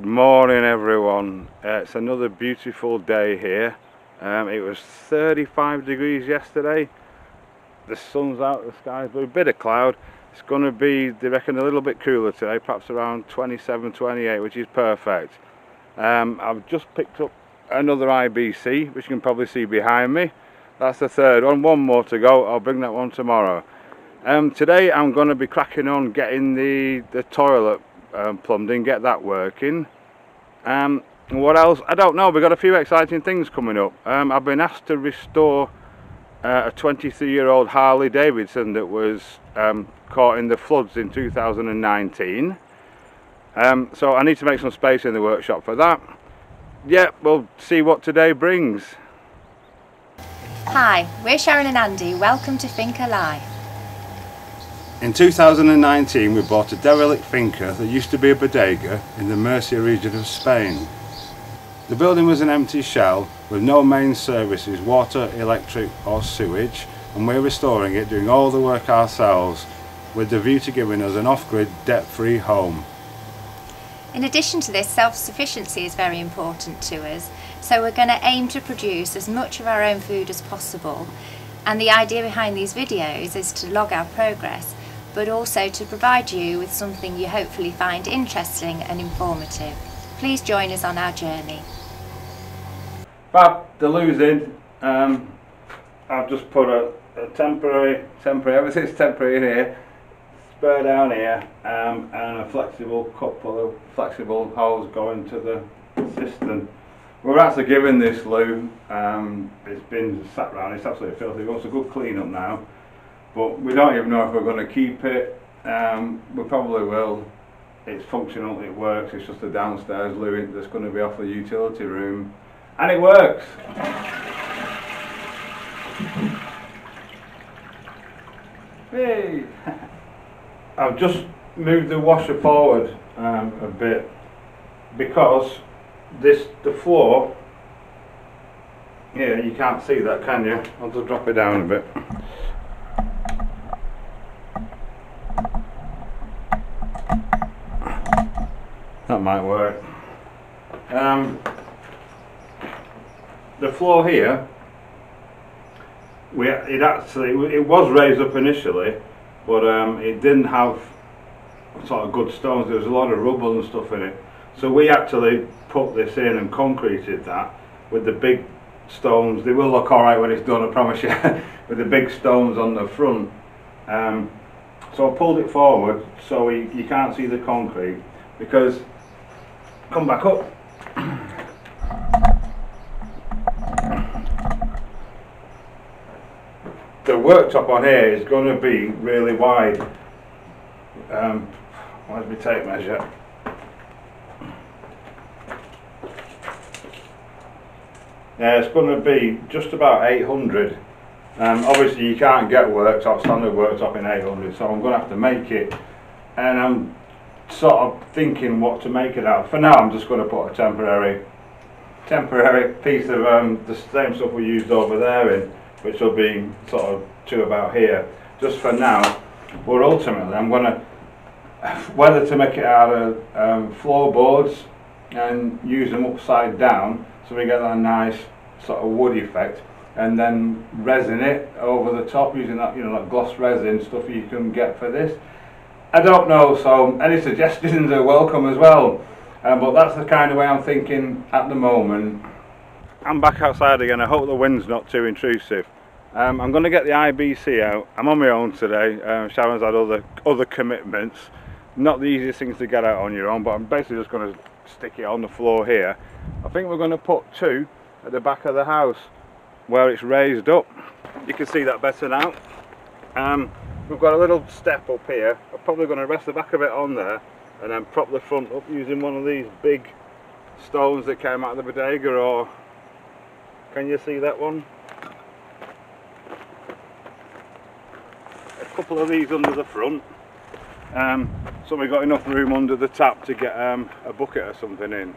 Good morning everyone. Uh, it's another beautiful day here. Um, it was 35 degrees yesterday. The sun's out, the sky's blue, a bit of cloud. It's going to be, they reckon, a little bit cooler today, perhaps around 27, 28, which is perfect. Um, I've just picked up another IBC, which you can probably see behind me. That's the third one, one more to go. I'll bring that one tomorrow. Um, today I'm going to be cracking on getting the, the toilet um, plumbed in, get that working. Um, what else? I don't know. We've got a few exciting things coming up. Um, I've been asked to restore uh, a 23 year old Harley Davidson that was um, caught in the floods in 2019. Um, so I need to make some space in the workshop for that. Yeah, we'll see what today brings. Hi, we're Sharon and Andy. Welcome to Finca Life. In 2019 we bought a derelict finca that used to be a bodega in the Murcia region of Spain. The building was an empty shell with no main services, water, electric or sewage and we're restoring it doing all the work ourselves with the view to giving us an off-grid debt-free home. In addition to this, self-sufficiency is very important to us, so we're going to aim to produce as much of our own food as possible. And the idea behind these videos is to log our progress but also to provide you with something you hopefully find interesting and informative. Please join us on our journey. Fab, the losing. Um, I've just put a, a, temporary, temporary, everything's temporary here, spare down here, um, and a flexible couple of flexible holes going to the cistern. We're actually giving this loo, um, it's been sat around, it's absolutely filthy, it wants a good clean up now but we don't even know if we're going to keep it. Um, we probably will. It's functional, it works, it's just a downstairs loo that's going to be off the utility room. And it works! Hey! I've just moved the washer forward um, a bit because this the floor yeah you can't see that can you I'll just drop it down a bit That might work. Um, the floor here, we it actually it was raised up initially, but um, it didn't have sort of good stones. There was a lot of rubble and stuff in it. So we actually put this in and concreted that with the big stones. They will look alright when it's done, I promise you, with the big stones on the front. Um, so I pulled it forward so you, you can't see the concrete because come back up. The worktop on here is going to be really wide. Um, let me tape measure. Yeah, it's going to be just about 800. Um, obviously you can't get worktop, standard worktop in 800, so I'm going to have to make it. And I'm sort of thinking what to make it out. For now, I'm just going to put a temporary, temporary piece of um, the same stuff we used over there in, which will be sort of to about here, just for now. But ultimately, I'm going to whether to make it out of um, floorboards and use them upside down, so we get that nice sort of wood effect, and then resin it over the top using that you know like gloss resin stuff you can get for this I don't know, so any suggestions are welcome as well. Um, but that's the kind of way I'm thinking at the moment. I'm back outside again. I hope the wind's not too intrusive. Um, I'm going to get the IBC out. I'm on my own today. Um, Sharon's had other other commitments. Not the easiest things to get out on your own, but I'm basically just going to stick it on the floor here. I think we're going to put two at the back of the house where it's raised up. You can see that better now. Um, We've got a little step up here. I'm probably going to rest the back of it on there and then prop the front up using one of these big stones that came out of the bodega or can you see that one? A couple of these under the front um, so we've got enough room under the tap to get um, a bucket or something in.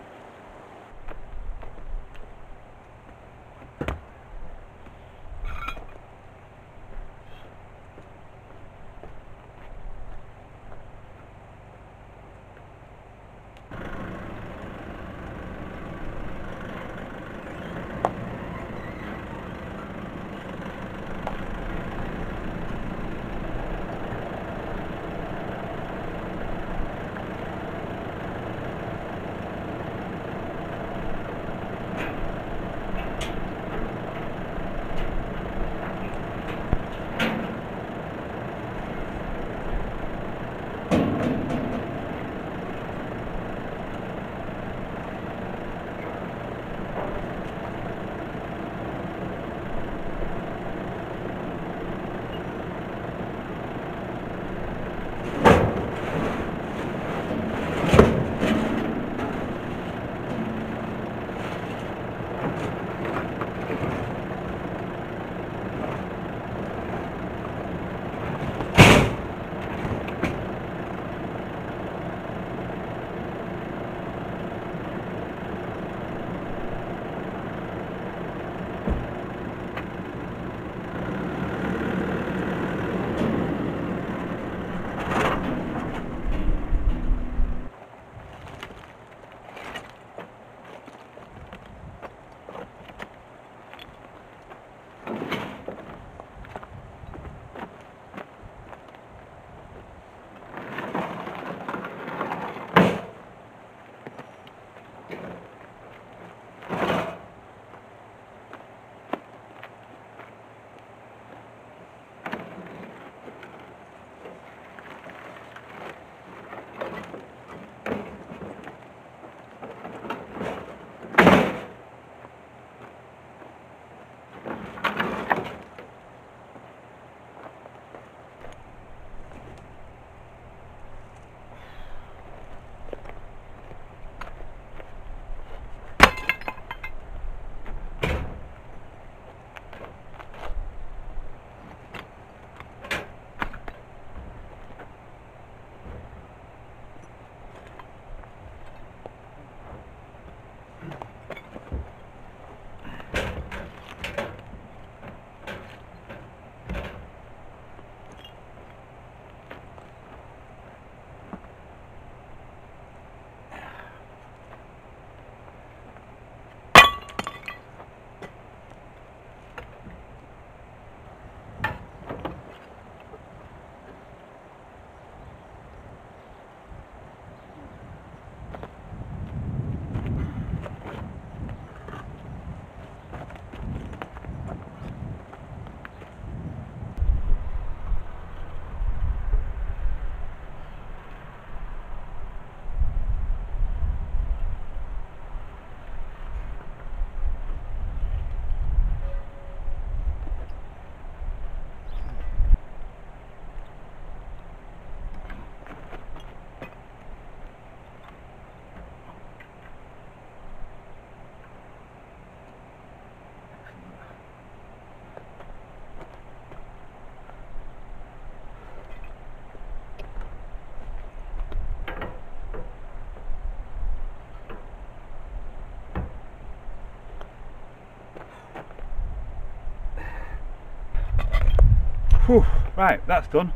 Whew, right, that's done.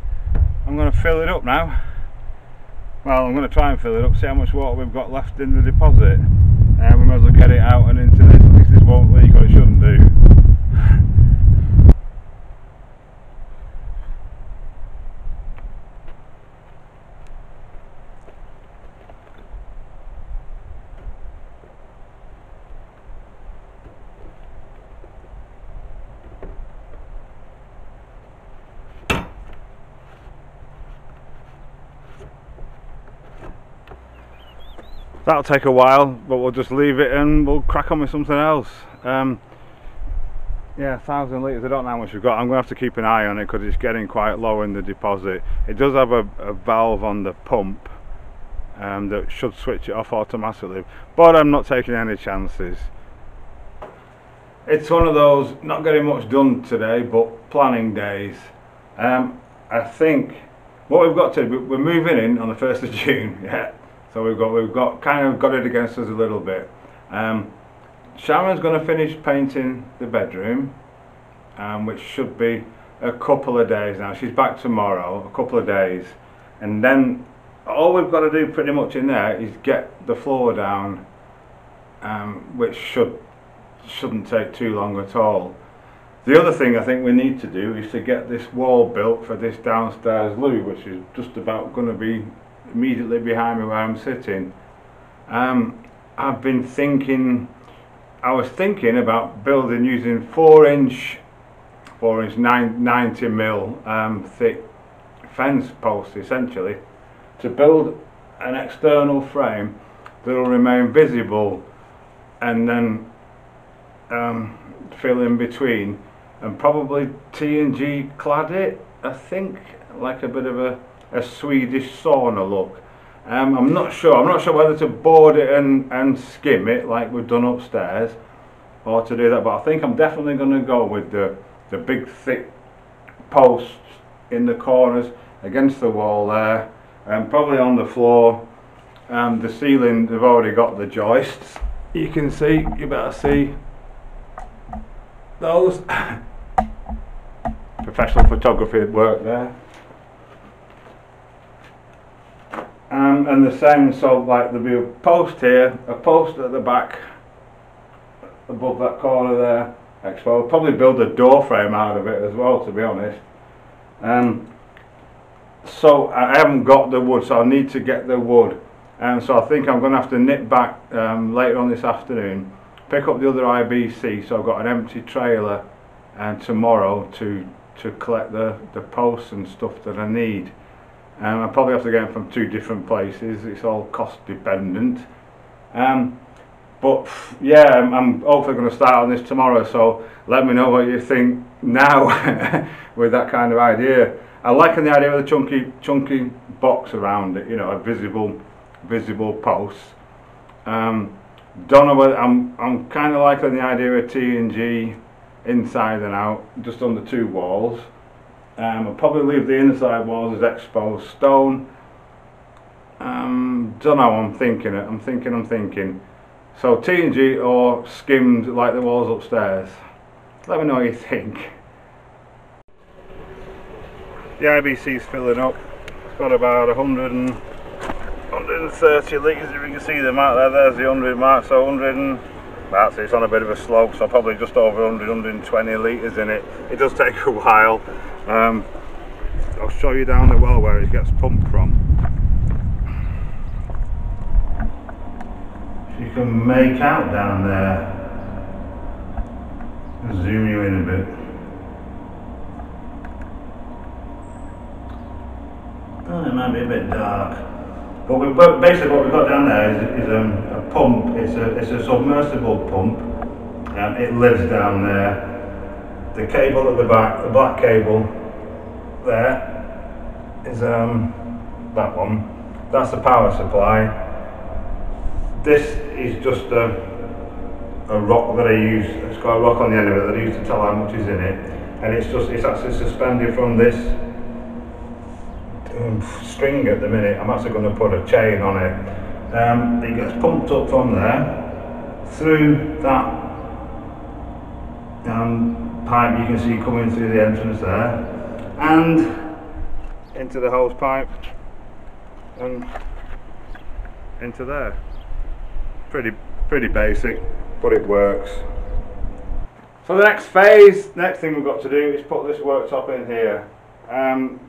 I'm going to fill it up now. Well, I'm going to try and fill it up, see how much water we've got left in the deposit. And uh, we might as well get it out and into this. Least this won't leak or it shouldn't do. That'll take a while but we'll just leave it and we'll crack on with something else. Um, yeah thousand litres I don't know how much we've got. I'm gonna have to keep an eye on it because it's getting quite low in the deposit. It does have a, a valve on the pump um, that should switch it off automatically but I'm not taking any chances. It's one of those not getting much done today but planning days. Um, I think what we've got to we're moving in on the 1st of June yeah so we've got we've got kind of got it against us a little bit. Um, Sharon's going to finish painting the bedroom, um, which should be a couple of days now. She's back tomorrow, a couple of days, and then all we've got to do pretty much in there is get the floor down, um, which should shouldn't take too long at all. The other thing I think we need to do is to get this wall built for this downstairs loo, which is just about going to be immediately behind me where I'm sitting. Um, I've been thinking, I was thinking about building using 4 inch, 4 inch nine, 90 mil um, thick fence posts essentially to build an external frame that will remain visible and then um, fill in between and probably T&G clad it I think like a bit of a a Swedish sauna look. Um, I'm not sure. I'm not sure whether to board it and, and skim it like we've done upstairs or to do that. But I think I'm definitely going to go with the, the big thick posts in the corners against the wall there and probably on the floor. Um, the ceiling, they've already got the joists. You can see, you better see those. Professional photography work there. Um, and the same so like there'll be a post here a post at the back above that corner there exposed probably build a door frame out of it as well to be honest. Um, so I haven't got the wood so I need to get the wood. And so I think I'm going to have to nip back um, later on this afternoon pick up the other IBC so I've got an empty trailer and tomorrow to to collect the, the posts and stuff that I need um, I probably have to get them from two different places. It's all cost dependent. Um, but yeah, I'm, I'm hopefully going to start on this tomorrow. So let me know what you think now with that kind of idea. I like the idea of the chunky, chunky box around it. You know, a visible, visible post. Um, don't know whether I'm, I'm kind of liking the idea of T and G inside and out, just on the two walls. Um, I'll probably leave the inside walls as exposed stone. Um, don't know, I'm thinking it, I'm thinking, I'm thinking. So T&G or skimmed like the walls upstairs. Let me know what you think. The IBC's filling up. It's got about 100 and 130 litres if you can see them out there. There's the 100 mark, so 100 and that's. It's on a bit of a slope, so probably just over 100, 120 litres in it. It does take a while. Um, I'll show you down the well where it gets pumped from. You can make out down there. I'll zoom you in a bit. Oh, it might be a bit dark. But we, basically what we've got down there is, is um, pump. It's a, it's a submersible pump. Um, it lives down there the cable at the back, the black cable there is um, that one. That's the power supply. This is just a, a rock that I use, it's got a rock on the end of it that I use to tell how much is in it. And it's just, it's actually suspended from this um, string at the minute. I'm actually going to put a chain on it. Um, it gets pumped up from there through that um, pipe you can see coming through the entrance there and into the hose pipe and into there. Pretty pretty basic, but it works. So the next phase, next thing we've got to do is put this worktop in here. Um,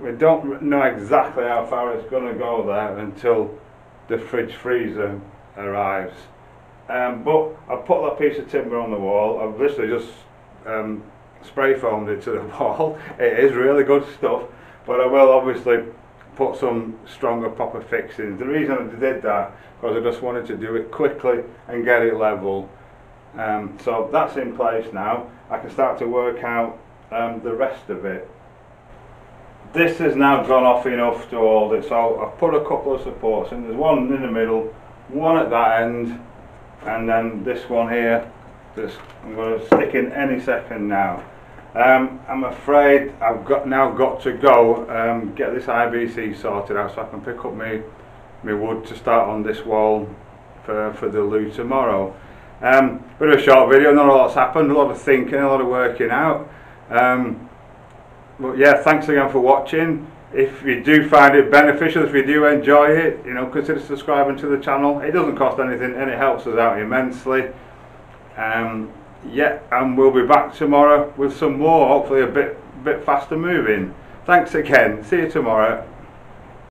we don't know exactly how far it's going to go there until the fridge freezer arrives. Um, but I've put that piece of timber on the wall. I've literally just um, spray foamed it to the wall. It is really good stuff, but I will obviously put some stronger proper fixings. The reason I did that because I just wanted to do it quickly and get it level. Um, so that's in place now. I can start to work out um, the rest of it. This has now gone off enough to hold it, so I've put a couple of supports in. There's one in the middle, one at that end, and then this one here. This I'm going to stick in any second now. Um, I'm afraid I've got now got to go um, get this IBC sorted out so I can pick up my my wood to start on this wall for, for the loo tomorrow. Um, bit of a short video, not a lot's happened, a lot of thinking, a lot of working out. Um, but yeah, thanks again for watching. If you do find it beneficial, if you do enjoy it, you know, consider subscribing to the channel. It doesn't cost anything and it helps us out immensely. Um, yeah, and we'll be back tomorrow with some more, hopefully a bit bit faster moving. Thanks again. See you tomorrow.